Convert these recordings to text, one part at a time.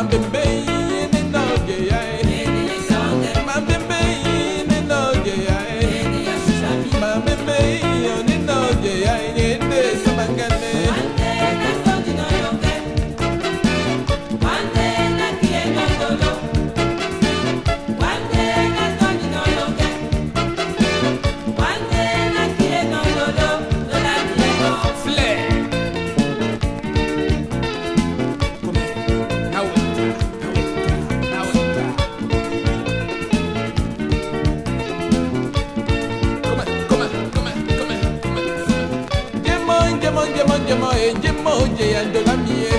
I'm. Jemo jemo jemo jemo eh jemo je ando la mie.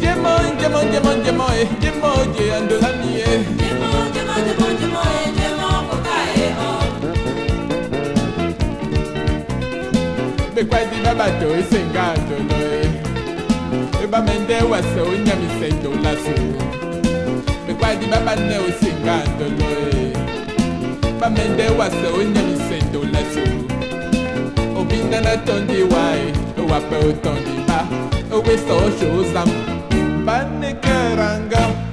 Jemo jemo jemo jemo eh jemo je ando la mie. Be kwa di baba to isenga ando lo eh. Eba mende wase unyami sendo la so. Be kwa di baba ne usenga ando lo eh. Ba mende wase unyami sendo la so. Obinda na tondi wai, wape utondi ba. Owe so shozam. Bane keranga.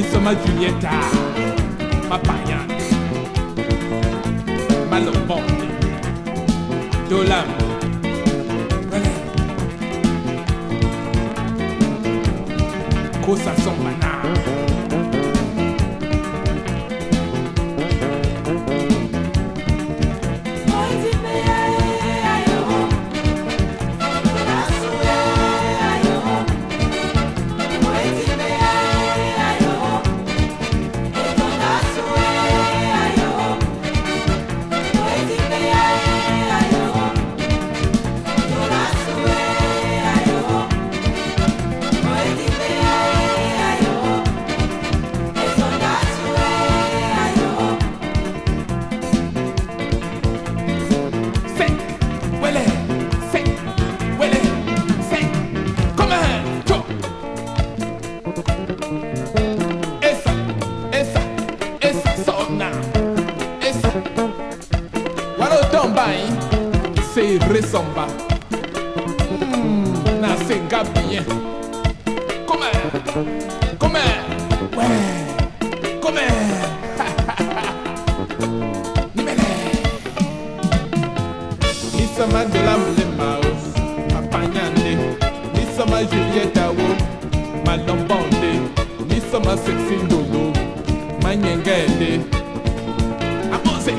isoma julieta. Mapanya malobonde dolam kosa sombana. ressemba mm, nasenga bien. Come come we come nimele nisama dela mlema o apanyande nisama julieta o malombonde nisama sexi ndolo manyengende amose.